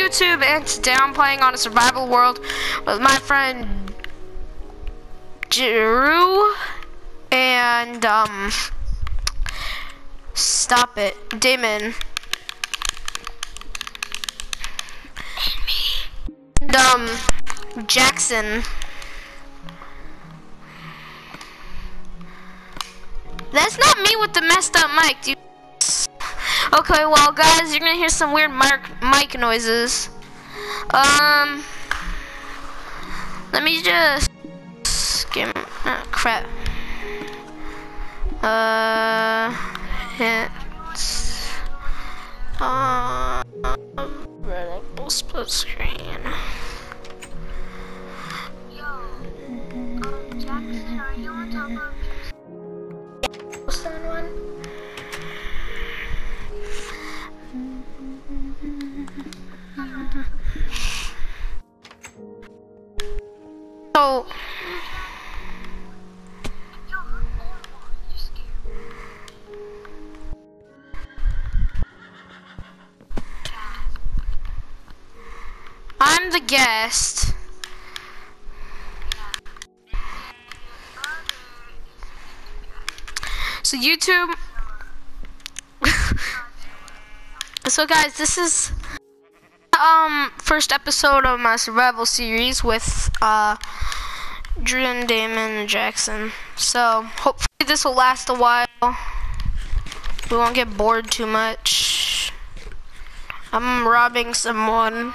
YouTube and today I'm playing on a survival world with my friend Drew and um stop it Damon and um Jackson That's not me with the messed up mic, dude. Okay, well, guys, you're gonna hear some weird mic, mic noises. Um, let me just give uh, crap. Uh, hits. Uh, vertical split screen. Yo, um, Jackson, are you on top of one? I'm the guest. So YouTube. so guys, this is um first episode of my survival series with uh Drew and Damon and Jackson. So hopefully this will last a while. We won't get bored too much. I'm robbing someone.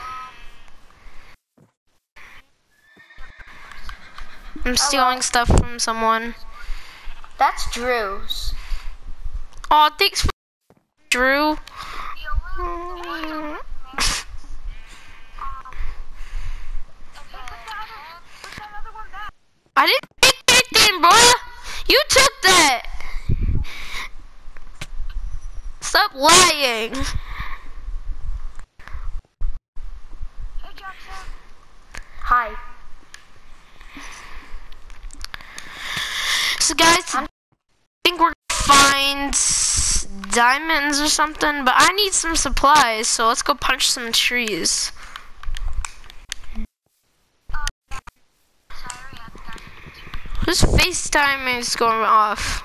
I'm stealing stuff from someone. That's Drew's. Oh, thanks for Drew. Yo, Lou, Mm. okay, put the other, put that other one back. I didn't take thing, bro. You took that. Stop lying. Hey, Jackson. Hi. So guys, I think we're gonna find diamonds or something, but I need some supplies, so let's go punch some trees. Sorry, I forgot. Whose FaceTime is going off?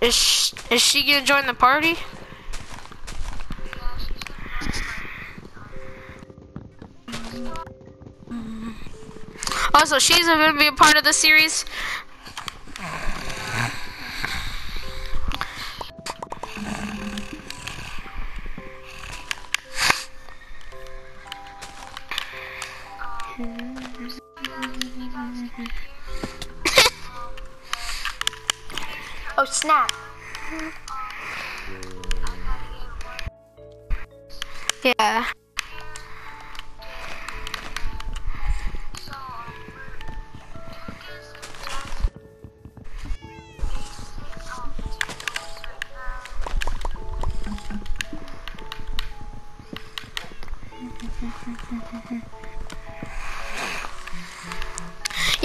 Is she, is she gonna join the party? Also, she's gonna be a part of the series. Oh, snap. Yeah.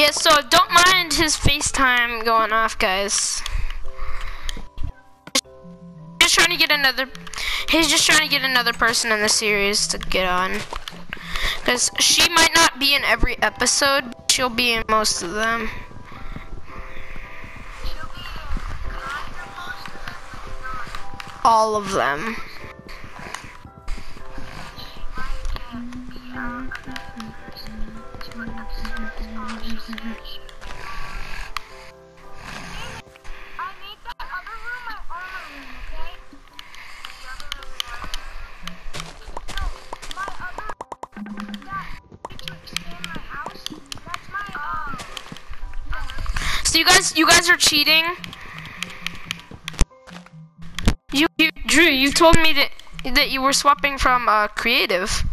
Yeah, so don't mind his FaceTime going off, guys. Just trying to get another. He's just trying to get another person in the series to get on. Because she might not be in every episode, but she'll be in most of them. All of them. So you guys, you guys are cheating. You, you Drew, you told me that that you were swapping from uh, creative.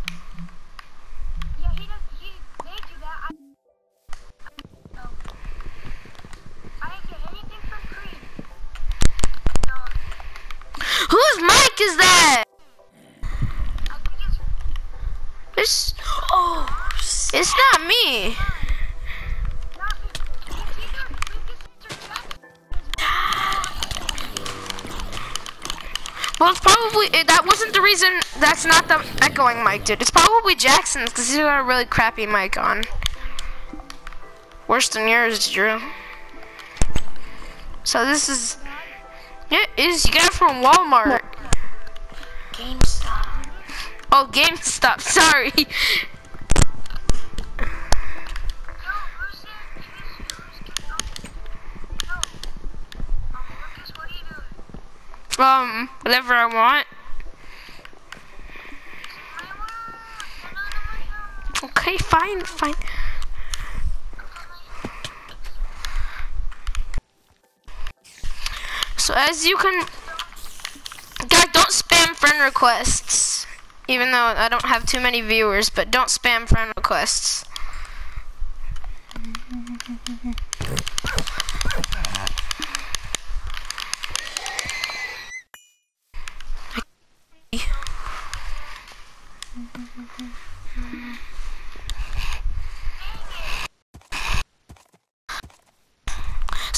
It's not me. not me. It's either Lucas or Jackson. Well, it's probably it, that wasn't the reason. That's not the echoing mic, dude. It's probably Jackson's because he's got a really crappy mic on. Worse than yours, Drew. So this is. Yeah, it is. You got it from Walmart. GameStop. Oh, GameStop. Sorry. No, who's there? Who's, who's, no. No. Um, Lucas, what are you doing? Um, whatever I want. Okay, fine, fine. So as you can, guys, don't spam friend requests. Even though I don't have too many viewers, but don't spam friend requests.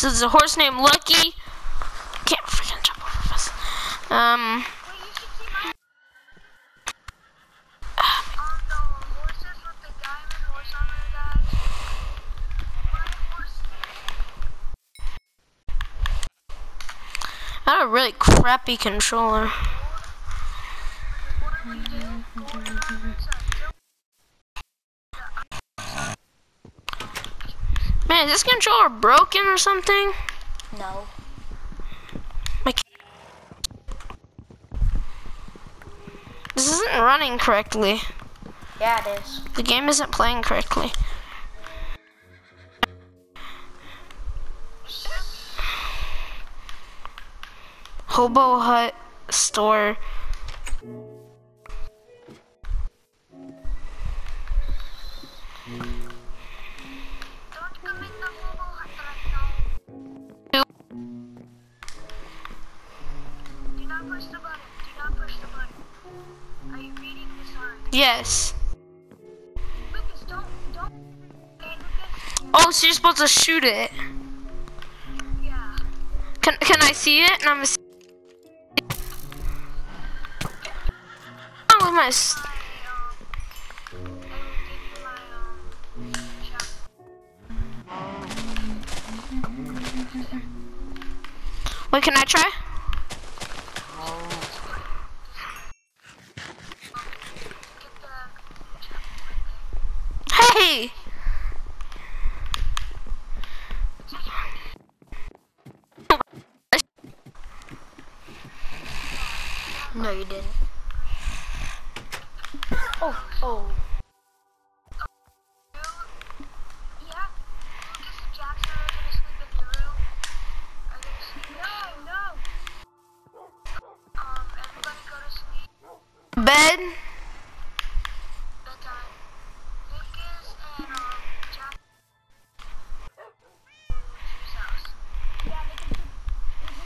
So there's a horse named Lucky. Can't freaking jump over this. Um. I have a really crappy controller. What do we do? Gold diamonds, uh, Man, is this controller broken or something? No. Like, this isn't running correctly. Yeah, it is. The game isn't playing correctly. Hobo Hut store. Yes. Lucas, don't, don't. Oh, so you're supposed to shoot it. Yeah. Can can I see it? And I'm. Oh, my. s- I, I will give you my, shot. Wait, can I try? Get the, Hey! No, you didn't. Oh, oh. yeah. Lucas and Jackson are gonna sleep in your room. Are gonna sleep. No, no. Um, everybody go to sleep. Bed? Bedtime. Lucas and, um, Jack. Whose house? Yeah, they can sleep. They can sleep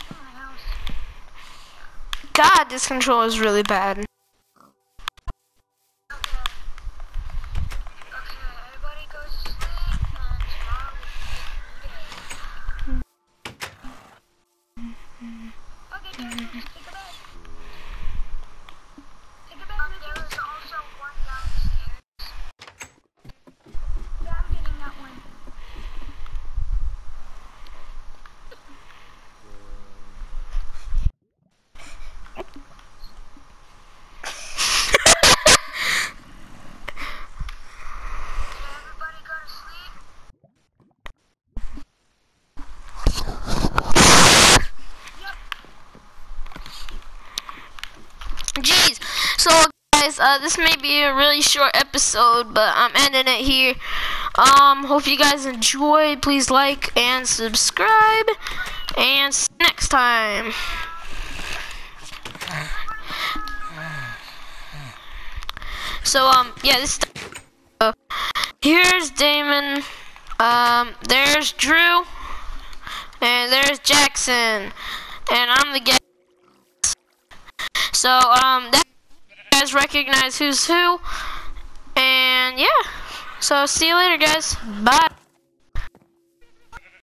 in my house. God, this control is really bad. Okay. Okay, everybody goes to sleep, and tomorrow is a new day. Okay, Jackson, take a bed. Take a bed, um, there is also one downstairs. Yeah, I'm getting that one. Did everybody go to sleep? Jeez. So, guys, uh, this may be a really short episode, but I'm ending it here. Um, hope you guys enjoyed. Please like and subscribe. And see you next time. So, um, yeah, this. Uh, here's Damon. Um, there's Drew. And there's Jackson. And I'm the guest. So, um, that you guys recognize who's who. And yeah. So, see you later, guys. Bye.